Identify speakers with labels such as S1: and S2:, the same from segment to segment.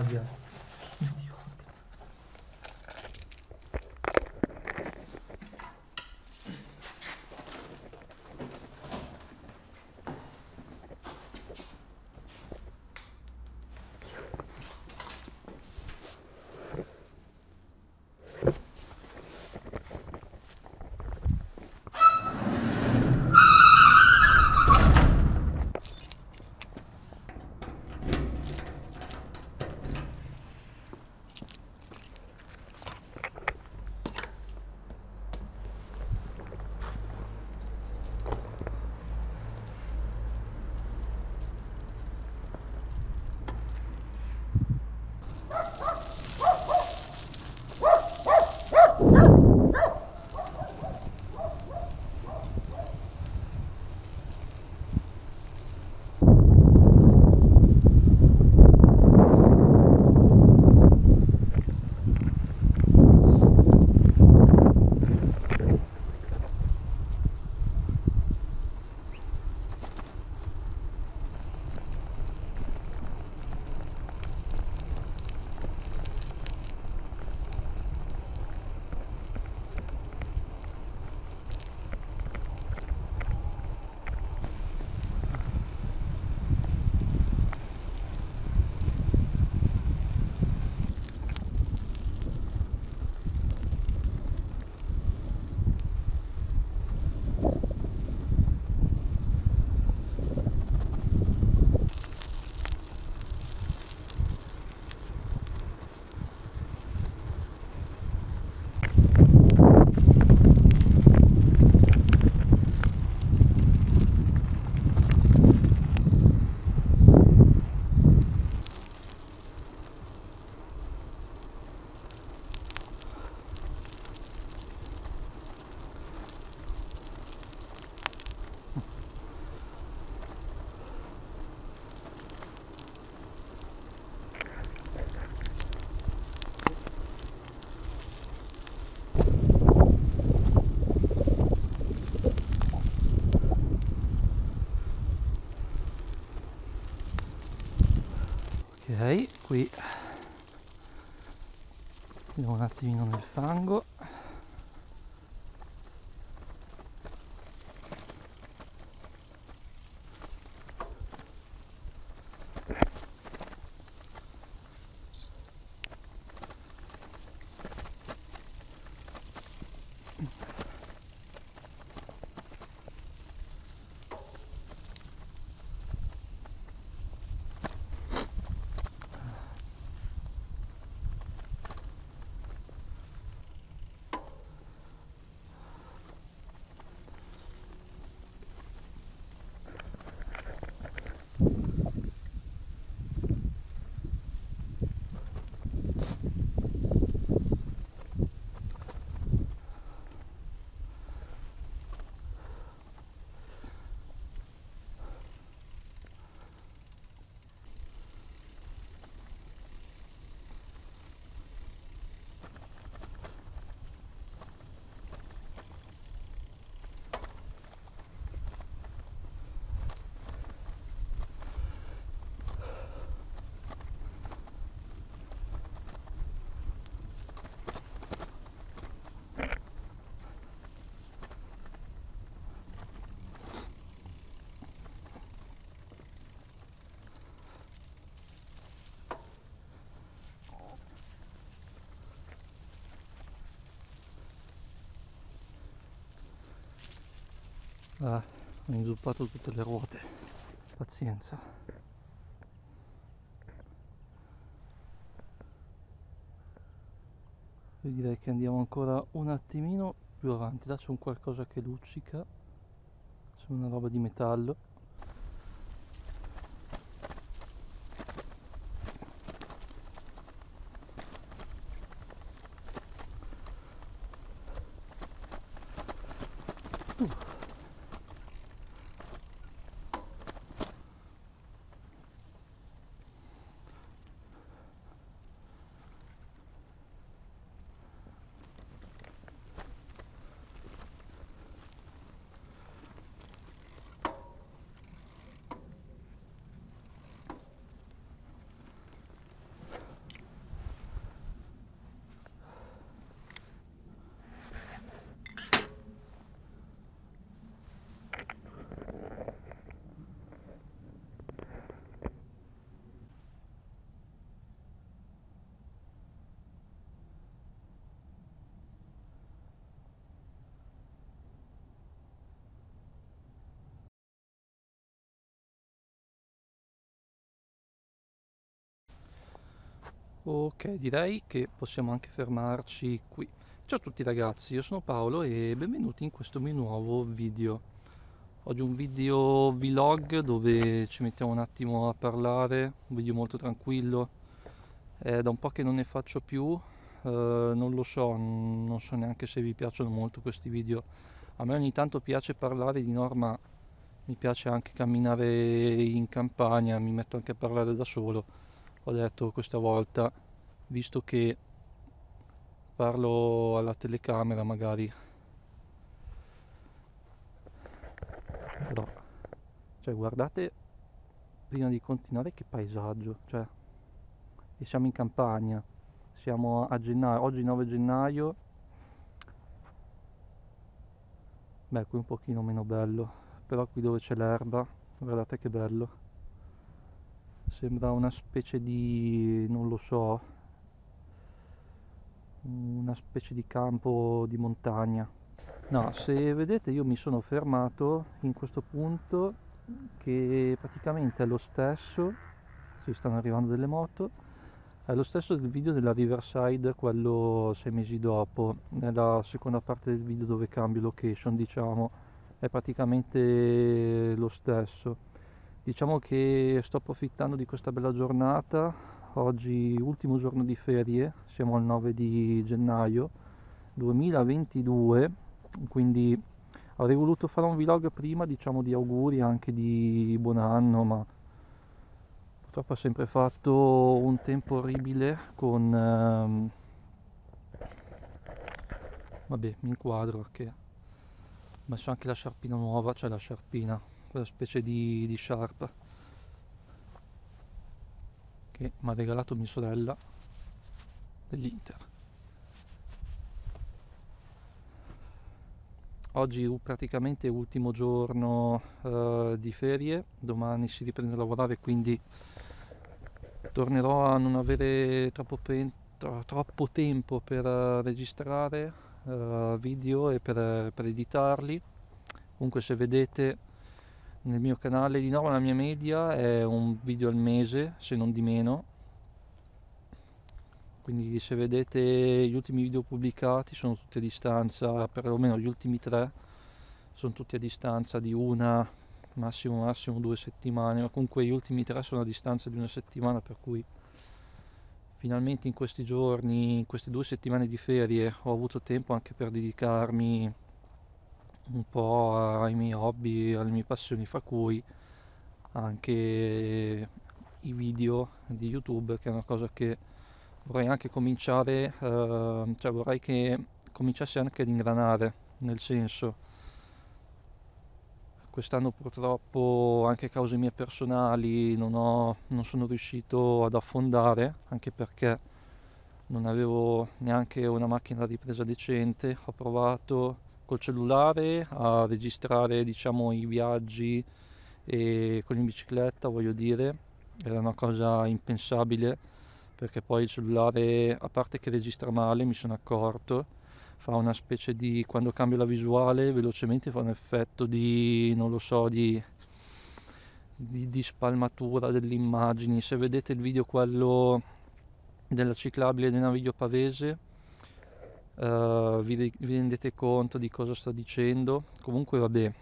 S1: Yep. Qui andiamo un attimino nel fango. Ah, ho inzuppato tutte le ruote. Pazienza. Io direi che andiamo ancora un attimino più avanti. Là c'è un qualcosa che luccica. C'è una roba di metallo. Ok, direi che possiamo anche fermarci qui. Ciao a tutti ragazzi, io sono Paolo e benvenuti in questo mio nuovo video. Oggi un video vlog dove ci mettiamo un attimo a parlare, un video molto tranquillo. È da un po' che non ne faccio più, eh, non lo so, non so neanche se vi piacciono molto questi video. A me ogni tanto piace parlare di norma, mi piace anche camminare in campagna, mi metto anche a parlare da solo ho detto questa volta, visto che parlo alla telecamera magari, però, cioè guardate, prima di continuare che paesaggio, cioè, e siamo in campagna, siamo a gennaio, oggi 9 gennaio, beh qui un pochino meno bello, però qui dove c'è l'erba, guardate che bello sembra una specie di non lo so una specie di campo di montagna. No se vedete io mi sono fermato in questo punto che praticamente è lo stesso si stanno arrivando delle moto è lo stesso del video della Riverside quello sei mesi dopo. Nella seconda parte del video dove cambio location diciamo è praticamente lo stesso Diciamo che sto approfittando di questa bella giornata, oggi ultimo giorno di ferie, siamo al 9 di gennaio 2022, quindi avrei voluto fare un vlog prima, diciamo di auguri anche di buon anno, ma purtroppo ho sempre fatto un tempo orribile con... Ehm... Vabbè, mi inquadro che ho messo anche la sciarpina nuova, cioè la sciarpina, quella specie di, di sciarpa che mi ha regalato mia sorella dell'Inter. Oggi praticamente è ultimo giorno uh, di ferie, domani si riprende a lavorare quindi tornerò a non avere troppo, pen- tro- troppo tempo per uh, registrare uh, video e per, per editarli. Comunque se vedete nel mio canale. Di nuovo la mia media è un video al mese se non di meno. Quindi se vedete gli ultimi video pubblicati sono tutti a distanza perlomeno gli ultimi tre sono tutti a distanza di una massimo massimo due settimane. Ma comunque gli ultimi tre sono a distanza di una settimana per cui finalmente in questi giorni in queste due settimane di ferie ho avuto tempo anche per dedicarmi un po' ai miei hobby, alle mie passioni, fra cui anche i video di YouTube, che è una cosa che vorrei anche cominciare, eh, cioè vorrei che cominciasse anche ad ingranare, nel senso quest'anno purtroppo anche a cause mie personali non, ho, non sono riuscito ad affondare, anche perché non avevo neanche una macchina da ripresa decente, ho provato col cellulare a registrare diciamo i viaggi e con in bicicletta voglio dire. Era una cosa impensabile perché poi il cellulare a parte che registra male mi sono accorto fa una specie di quando cambio la visuale velocemente fa un effetto di non lo so di di, di spalmatura delle immagini se vedete il video quello della ciclabile del Naviglio Pavese uh, vi, vi, rendete conto di cosa sto dicendo? Comunque vabbè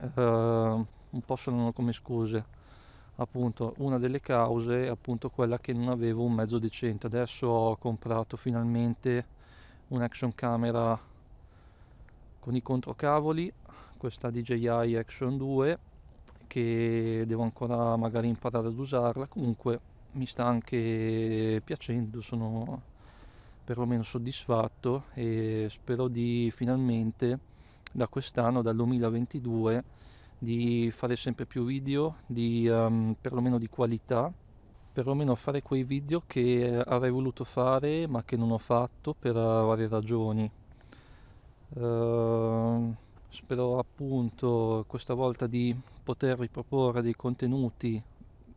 S1: uh, un po' sono come scuse. Appunto una delle cause è appunto quella che non avevo un mezzo decente. Adesso ho comprato finalmente un action camera con i controcavoli questa DJI Action 2 che devo ancora magari imparare ad usarla. Comunque mi sta anche piacendo sono perlomeno soddisfatto e spero di finalmente da quest'anno, dal 2022, di fare sempre più video, di, um, perlomeno di qualità, perlomeno fare quei video che avrei voluto fare ma che non ho fatto per varie ragioni. Uh, spero appunto questa volta di poter riproporre dei contenuti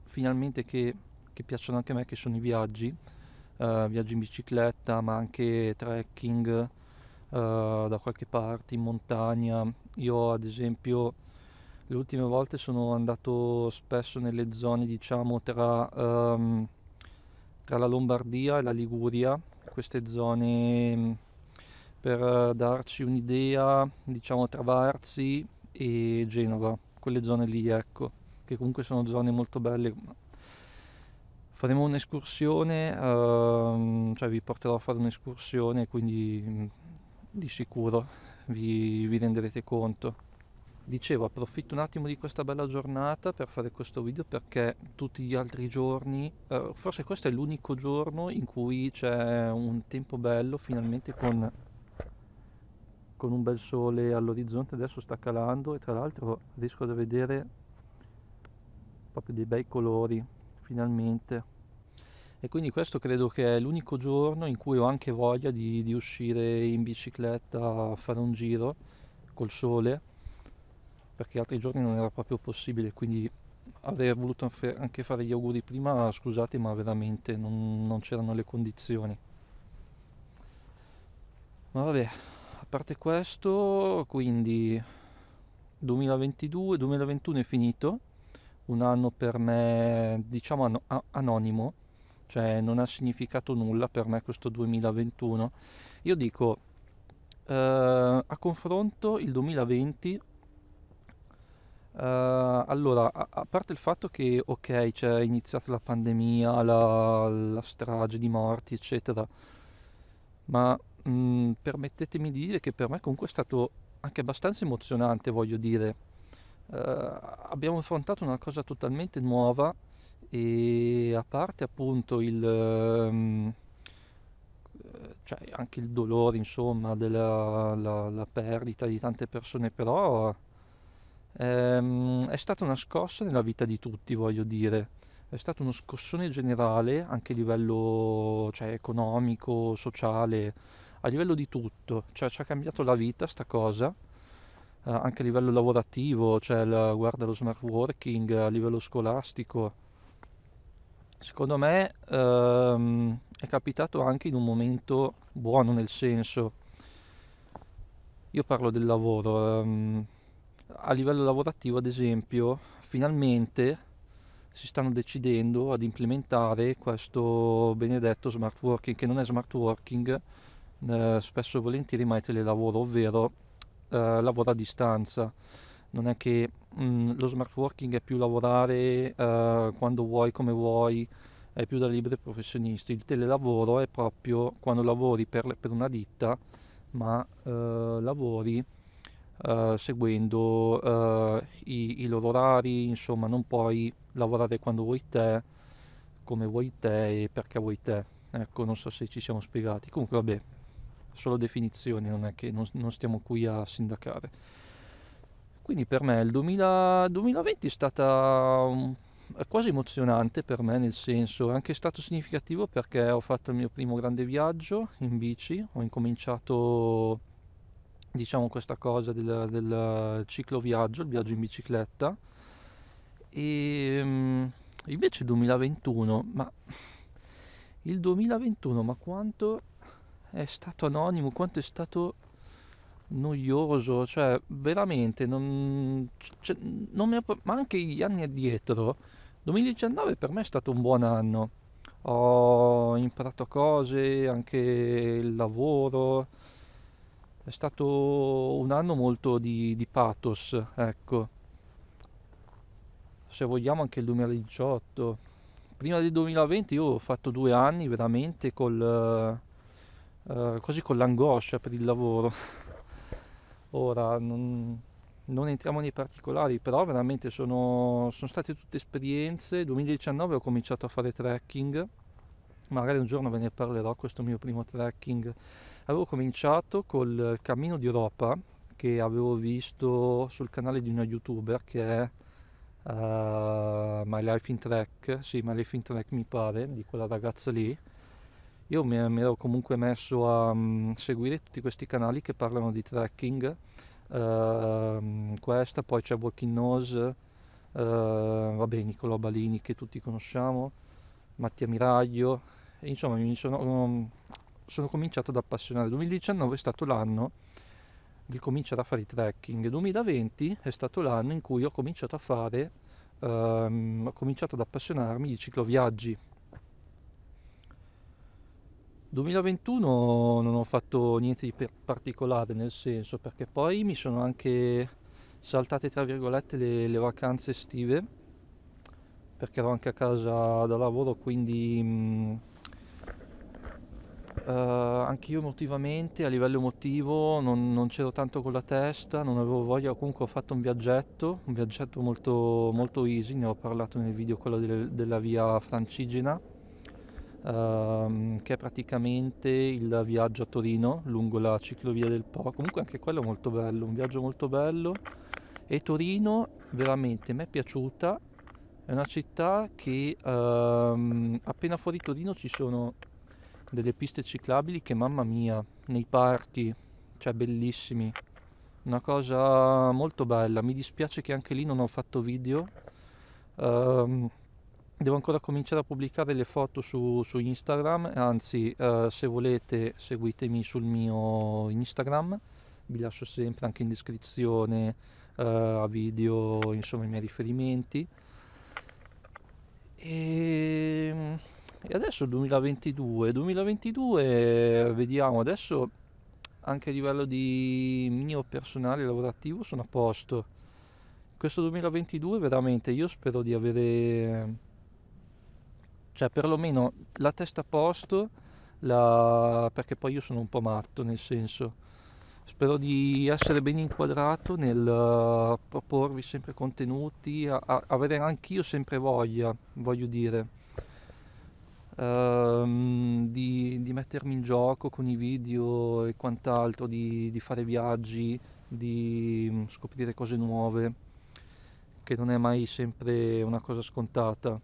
S1: finalmente che, che piacciono anche a me, che sono i viaggi uh, viaggi in bicicletta, ma anche trekking uh, da qualche parte in montagna. Io ad esempio le ultime volte sono andato spesso nelle zone diciamo tra, um, tra la Lombardia e la Liguria, queste zone mm, per darci un'idea, diciamo tra Varzi e Genova, quelle zone lì, ecco, che comunque sono zone molto belle. Faremo un'escursione, ehm, cioè vi porterò a fare un'escursione, quindi mm, di sicuro vi, vi renderete conto. Dicevo, approfitto un attimo di questa bella giornata per fare questo video perché tutti gli altri giorni, eh, forse questo è l'unico giorno in cui c'è un tempo bello, finalmente con, con un bel sole all'orizzonte, adesso sta calando e tra l'altro riesco a vedere proprio dei bei colori, finalmente. E quindi questo credo che è l'unico giorno in cui ho anche voglia di, di uscire in bicicletta a fare un giro col sole perché altri giorni non era proprio possibile, quindi avrei voluto anche fare gli auguri prima, scusate, ma veramente non, non c'erano le condizioni. Ma vabbè, a parte questo, quindi 2022-2021 è finito, un anno per me diciamo an- anonimo, cioè non ha significato nulla per me questo 2021. Io dico, eh, a confronto il 2020 Uh, allora, a, a, parte il fatto che, ok, c'è iniziata la pandemia, la, la strage di morti, eccetera, ma mh, mm, permettetemi di dire che per me comunque è stato anche abbastanza emozionante, voglio dire. Uh, abbiamo affrontato una cosa totalmente nuova e a parte appunto il... Um, cioè anche il dolore, insomma, della la, la perdita di tante persone, però ehm, è stata una scossa nella vita di tutti, voglio dire. È stato uno scossone generale, anche a livello cioè, economico, sociale, a livello di tutto. Cioè, ci ha cambiato la vita sta cosa, eh, anche a livello lavorativo, cioè, la, guarda lo smart working, a livello scolastico. Secondo me ehm, è capitato anche in un momento buono, nel senso, io parlo del lavoro. Ehm, a livello lavorativo, ad esempio, finalmente si stanno decidendo ad implementare questo benedetto smart working, che non è smart working eh, spesso e volentieri, ma è telelavoro, ovvero eh, lavoro a distanza. Non è che mh, mm, lo smart working è più lavorare eh, quando vuoi, come vuoi, è più da liberi professionisti. Il telelavoro è proprio quando lavori per, per una ditta, ma eh, lavori uh, seguendo uh, i, i, loro orari, insomma non puoi lavorare quando vuoi te, come vuoi te e perché vuoi te. Ecco, non so se ci siamo spiegati. Comunque vabbè, solo definizioni, non è che non, non stiamo qui a sindacare. Quindi per me il 2000, 2020 è stata um, quasi emozionante per me, nel senso è anche stato significativo perché ho fatto il mio primo grande viaggio in bici, ho incominciato diciamo questa cosa del, del cicloviaggio, il viaggio in bicicletta e um, invece 2021 ma il 2021 ma quanto è stato anonimo quanto è stato noioso cioè veramente non, cioè, non mi, ma anche gli anni addietro 2019 per me è stato un buon anno ho imparato cose anche il lavoro è stato un anno molto di, di pathos, ecco. Se vogliamo anche il 2018. Prima del 2020 io ho fatto due anni veramente col, quasi con l'angoscia per il lavoro. Ora non, non, entriamo nei particolari, però veramente sono, sono state tutte esperienze. Nel 2019 ho cominciato a fare trekking, magari un giorno ve ne parlerò, questo mio primo trekking Avevo cominciato col Cammino d'Europa che avevo visto sul canale di una youtuber che è uh, My Life in Trek, sì, My Life in Trek mi pare, di quella ragazza lì. Io mi, ero comunque messo a um, seguire tutti questi canali che parlano di trekking, uh, questa, poi c'è Walking Nose, uh, vabbè, Nicolò Balini che tutti conosciamo, Mattia Miraglio, insomma mi sono, um, sono cominciato ad appassionare. 2019 è stato l'anno di cominciare a fare i trekking. 2020 è stato l'anno in cui ho cominciato a fare, ehm, ho cominciato ad appassionarmi di cicloviaggi. 2021 non ho fatto niente di particolare nel senso perché poi mi sono anche saltate tra virgolette le, le vacanze estive perché ero anche a casa da lavoro quindi mh, uh, anche io emotivamente a livello emotivo non, non, c'ero tanto con la testa non avevo voglia. Comunque ho fatto un viaggetto un viaggetto molto, molto easy ne ho parlato nel video quello del, della via francigena uh, che è praticamente il viaggio a Torino lungo la ciclovia del Po. Comunque anche quello molto bello un viaggio molto bello. E Torino veramente mi è piaciuta, è una città che ehm, appena fuori Torino ci sono delle piste ciclabili che mamma mia, nei parchi, cioè bellissimi, una cosa molto bella, mi dispiace che anche lì non ho fatto video, ehm, devo ancora cominciare a pubblicare le foto su, su Instagram, anzi eh, se volete seguitemi sul mio Instagram, vi lascio sempre anche in descrizione a video insomma i miei riferimenti. E, e adesso 2022 2022 vediamo adesso anche a livello di mio personale lavorativo sono a posto. Questo 2022 veramente io spero di avere cioè perlomeno la testa a posto la, perché poi io sono un po' matto nel senso Spero di essere ben inquadrato nel uh, proporvi sempre contenuti, a, a avere anch'io sempre voglia, voglio dire, uh, di, di, mettermi in gioco con i video e quant'altro, di, di fare viaggi, di mm, scoprire cose nuove, che non è mai sempre una cosa scontata.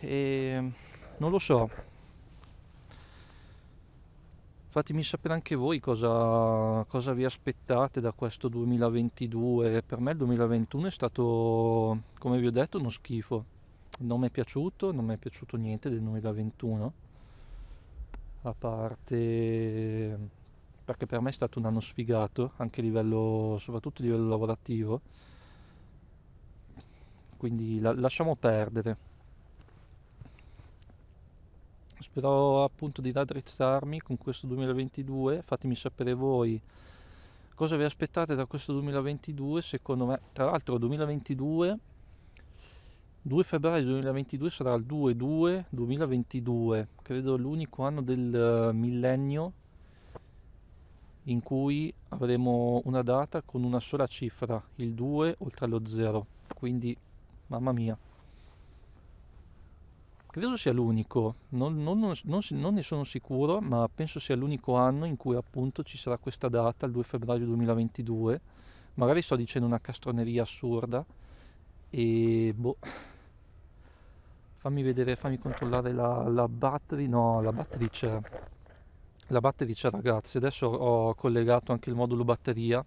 S1: E non lo so, Fatemi sapere anche voi cosa, cosa, vi aspettate da questo 2022. Per me il 2021 è stato, come vi ho detto, uno schifo. Non mi è piaciuto, non mi è piaciuto niente del 2021. A parte perché per me è stato un anno sfigato, anche a livello, soprattutto a livello lavorativo. Quindi la, lasciamo perdere spero appunto di raddrizzarmi con questo 2022 fatemi sapere voi cosa vi aspettate da questo 2022 secondo me. Tra l'altro 2022 2 febbraio 2022 sarà il 2-2 2022 credo l'unico anno del uh, millennio in cui avremo una data con una sola cifra il 2 oltre allo 0 quindi mamma mia credo sia l'unico, non, non, non, non, ne sono sicuro, ma penso sia l'unico anno in cui appunto ci sarà questa data, il 2 febbraio 2022. Magari sto dicendo una castroneria assurda e boh. Fammi vedere, fammi controllare la, la battery, no, la battery c'è. La battery c'è ragazzi, adesso ho collegato anche il modulo batteria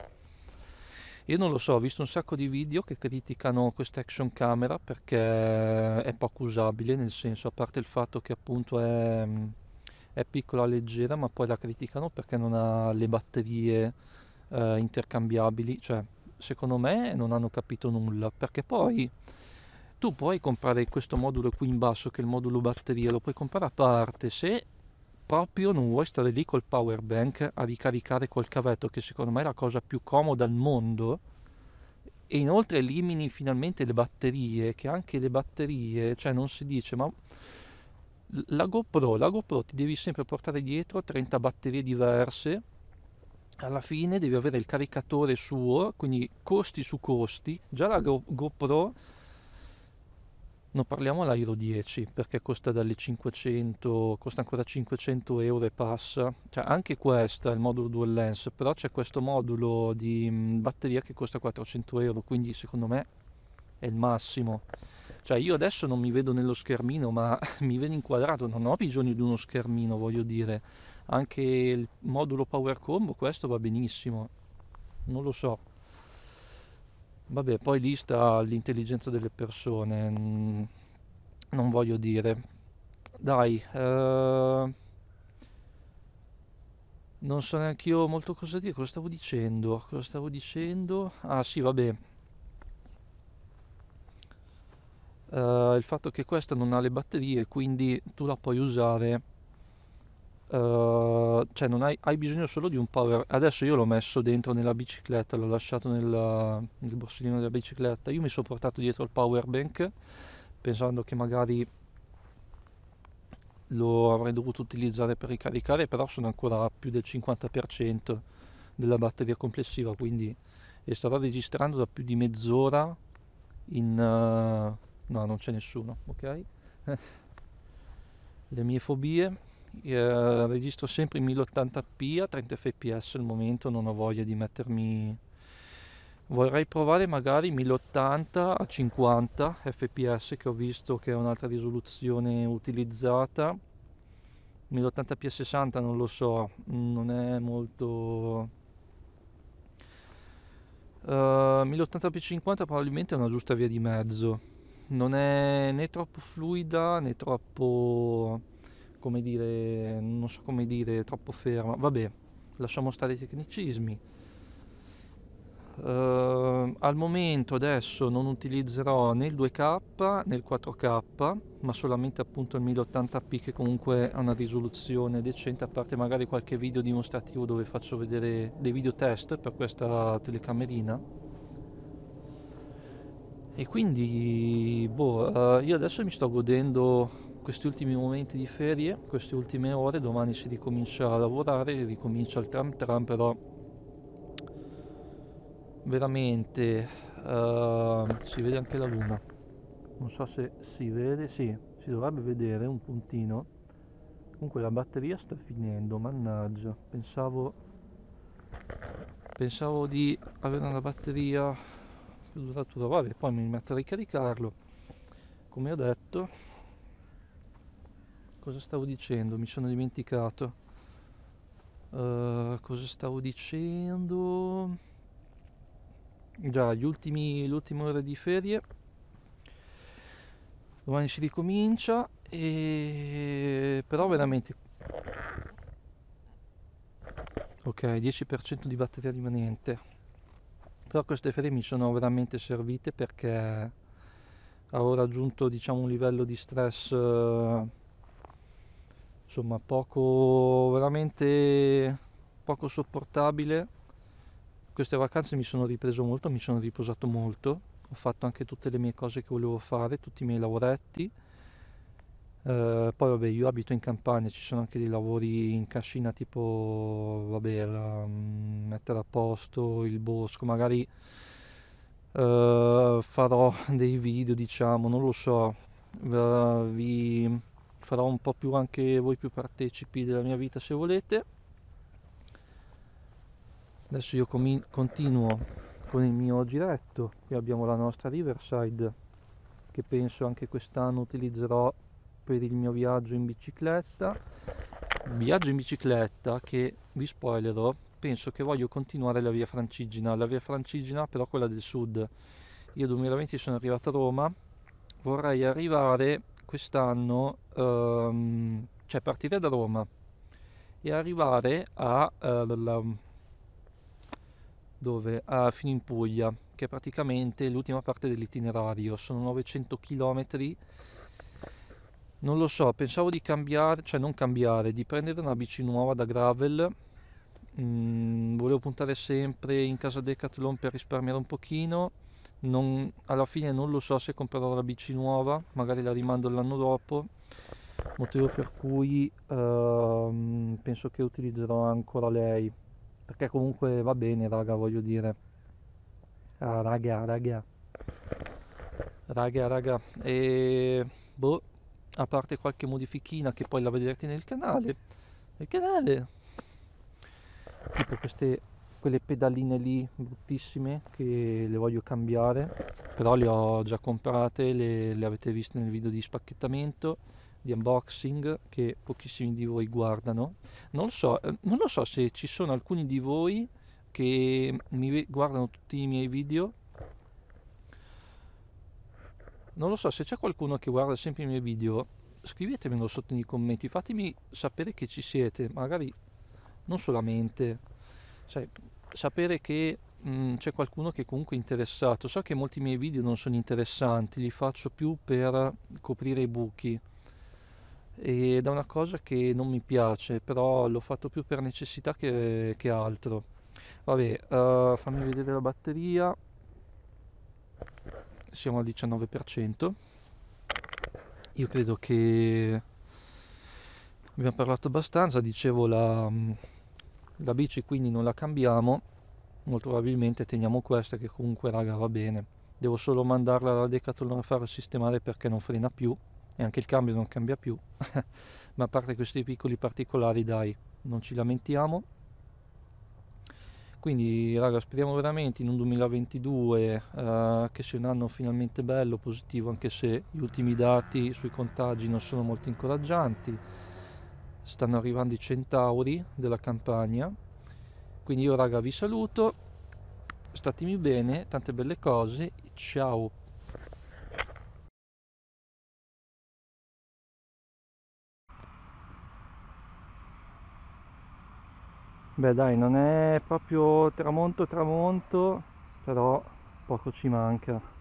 S1: io non lo so, ho visto un sacco di video che criticano questa action camera perché è poco usabile, nel senso, a parte il fatto che appunto è, è piccola, leggera, ma poi la criticano perché non ha le batterie eh, intercambiabili, cioè secondo me non hanno capito nulla, perché poi tu puoi comprare questo modulo qui in basso che è il modulo batteria, lo puoi comprare a parte, se proprio non vuoi stare lì col power bank a ricaricare col cavetto che secondo me è la cosa più comoda al mondo e inoltre elimini finalmente le batterie che anche le batterie cioè non si dice ma la GoPro, la GoPro ti devi sempre portare dietro 30 batterie diverse alla fine devi avere il caricatore suo quindi costi su costi già la Go, GoPro non parliamo dell'Airo 10 perché costa dalle 500, costa ancora 500 euro e passa. Cioè anche questo è il modulo dual lens, però c'è questo modulo di batteria che costa 400 euro, quindi secondo me è il massimo. Cioè io adesso non mi vedo nello schermino, ma mi vedo inquadrato, non ho bisogno di uno schermino, voglio dire. Anche il modulo Power Combo, questo va benissimo. Non lo so. Vabbè, poi lì sta l'intelligenza delle persone, non voglio dire. Dai, eh, non so neanche io molto cosa dire, cosa stavo dicendo? Cosa stavo dicendo? Ah sì, vabbè. Uh, il fatto che questa non ha le batterie, quindi tu la puoi usare cioè non hai, hai, bisogno solo di un power. Adesso io l'ho messo dentro nella bicicletta l'ho lasciato nel, nel borsellino della bicicletta. Io mi sono portato dietro il power bank pensando che magari lo avrei dovuto utilizzare per ricaricare però sono ancora a più del 50% della batteria complessiva quindi e starò registrando da più di mezz'ora in uh, no non c'è nessuno ok? Le mie fobie eh, registro sempre in 1080p a 30 fps al momento non ho voglia di mettermi vorrei provare magari 1080 a 50 fps che ho visto che è un'altra risoluzione utilizzata. 1080p a 60 non lo so non è molto uh, 1080p 50 probabilmente è una giusta via di mezzo. Non è né troppo fluida né troppo come dire non so come dire troppo ferma vabbè lasciamo stare i tecnicismi Uh, al momento adesso non utilizzerò né il 2K né il 4K, ma solamente appunto il 1080p che comunque ha una risoluzione decente, a parte magari qualche video dimostrativo dove faccio vedere dei video test per questa telecamerina. E quindi, boh, uh, io adesso mi sto godendo questi ultimi momenti di ferie, queste ultime ore, domani si ricomincia a lavorare, ricomincia il tram tram, però veramente uh, si vede anche la luna. Non so se si vede sì si dovrebbe vedere un puntino. Comunque la batteria sta finendo mannaggia. Pensavo pensavo di avere una batteria più duratura. Vabbè poi mi metto a ricaricarlo. Come ho detto cosa stavo dicendo? Mi sono dimenticato. Uh, cosa stavo dicendo? Già gli ultimi, l'ultima ora di ferie. Domani si ricomincia e però veramente ok 10% di batteria rimanente. Però queste ferie mi sono veramente servite perché avevo raggiunto diciamo un livello di stress insomma poco veramente poco sopportabile. Queste vacanze mi sono ripreso molto, mi sono riposato molto, ho fatto anche tutte le mie cose che volevo fare, tutti i miei lavoretti. Eh, poi vabbè, io abito in campagna, ci sono anche dei lavori in cascina tipo, vabbè, la, mm, mettere a posto il bosco, magari eh, farò dei video, diciamo, non lo so, vi farò un po' più anche voi più partecipi della mia vita se volete. Adesso io continuo con il mio giretto. Qui abbiamo la nostra Riverside che penso anche quest'anno utilizzerò per il mio viaggio in bicicletta. Viaggio in bicicletta che vi spoilerò penso che voglio continuare la via Francigena. La via Francigena però quella del sud. Io 2020 sono arrivato a Roma. Vorrei arrivare quest'anno um, cioè partire da Roma e arrivare a uh, dove? Ah, fino in Puglia, che è praticamente l'ultima parte dell'itinerario, sono 900 km. Non lo so, pensavo di cambiare, cioè non cambiare, di prendere una bici nuova da gravel. Mm, volevo puntare sempre in casa Decathlon per risparmiare un pochino. Non, alla fine non lo so se comprerò la bici nuova, magari la rimando l'anno dopo motivo per cui uh, penso che utilizzerò ancora lei perché comunque va bene raga voglio dire. Ah, raga raga. Raga raga e boh a parte qualche modifichina che poi la vedrete nel canale nel canale. Tipo queste quelle pedaline lì bruttissime che le voglio cambiare però le ho già comprate le, le avete viste nel video di spacchettamento di unboxing che pochissimi di voi guardano. Non so, eh, non lo so se ci sono alcuni di voi che mi guardano tutti i miei video. Non lo so, se c'è qualcuno che guarda sempre i miei video, scrivetemelo sotto nei commenti, fatemi sapere che ci siete, magari non solamente, sai, sapere che mh, mm, c'è qualcuno che è comunque interessato. So che molti miei video non sono interessanti, li faccio più per coprire i buchi ed è una cosa che non mi piace, però l'ho fatto più per necessità che, che altro. Vabbè, uh, fammi vedere la batteria. Siamo al 19%. Io credo che abbiamo parlato abbastanza, dicevo la, la bici quindi non la cambiamo, molto probabilmente teniamo questa che comunque raga va bene. Devo solo mandarla alla Decathlon a fare sistemare perché non frena più e anche il cambio non cambia più. Ma a parte questi piccoli particolari dai, non ci lamentiamo. Quindi raga speriamo veramente in un 2022 eh, che sia un anno finalmente bello, positivo, anche se gli ultimi dati sui contagi non sono molto incoraggianti. Stanno arrivando i centauri della campagna. Quindi io raga vi saluto, statemi bene, tante belle cose, ciao! Beh dai, non è proprio tramonto tramonto, però poco ci manca.